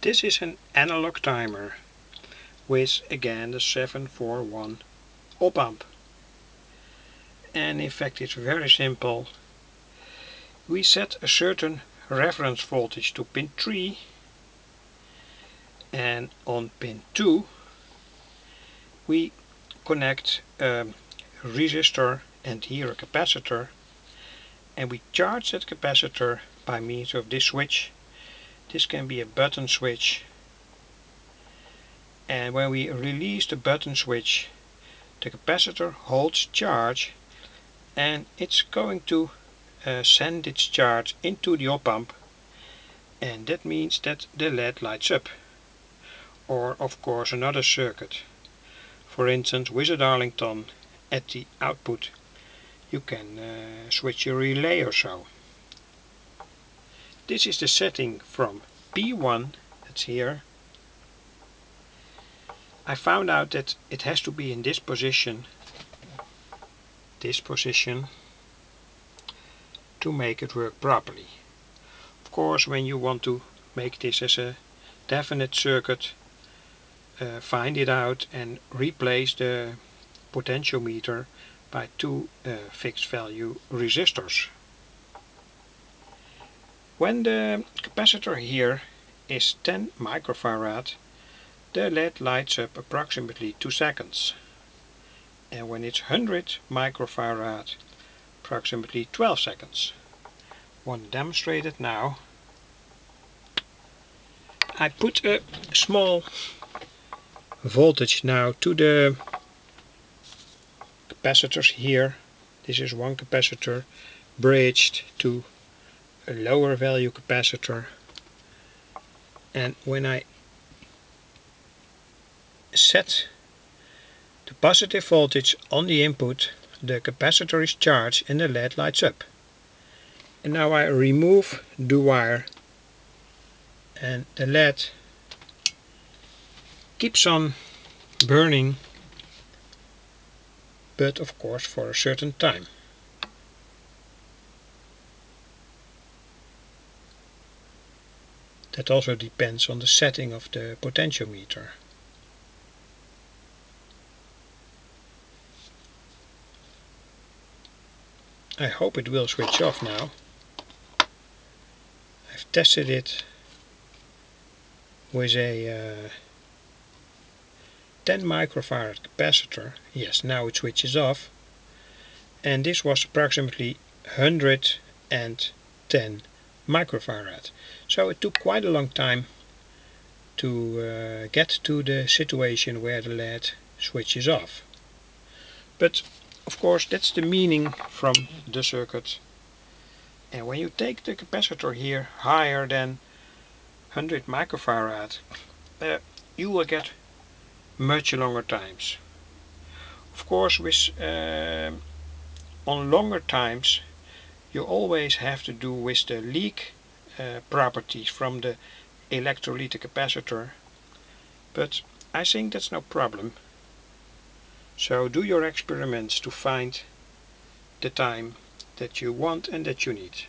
This is an analog timer with again the 741 op amp. And in fact it's very simple. We set a certain reference voltage to pin 3 and on pin 2 we connect a resistor and here a capacitor and we charge that capacitor by means of this switch this can be a button switch. And when we release the button switch the capacitor holds charge and it's going to uh, send its charge into the op and that means that the LED lights up. Or of course another circuit. For instance with a Darlington at the output you can uh, switch a relay or so this is the setting from P1, that's here. I found out that it has to be in this position, this position, to make it work properly. Of course, when you want to make this as a definite circuit, uh, find it out and replace the potentiometer by two uh, fixed value resistors. When the capacitor here is 10 microfarad, the LED lights up approximately 2 seconds. And when it's 100 microfarad, approximately 12 seconds. Want to demonstrate it now. I put a small voltage now to the capacitors here. This is one capacitor bridged to a lower value capacitor. And when I set the positive voltage on the input the capacitor is charged and the LED lights up. And now I remove the wire and the LED keeps on burning but of course for a certain time That also depends on the setting of the potentiometer. I hope it will switch off now. I've tested it with a uh, 10 microfarad capacitor. Yes, now it switches off. And this was approximately 110 microfarad. So it took quite a long time to uh, get to the situation where the LED switches off. But of course that's the meaning from the circuit. And when you take the capacitor here higher than 100 microfarad, uh, you will get much longer times. Of course with uh, on longer times you always have to do with the leak uh, properties from the electrolytic capacitor. But I think that's no problem. So do your experiments to find the time that you want and that you need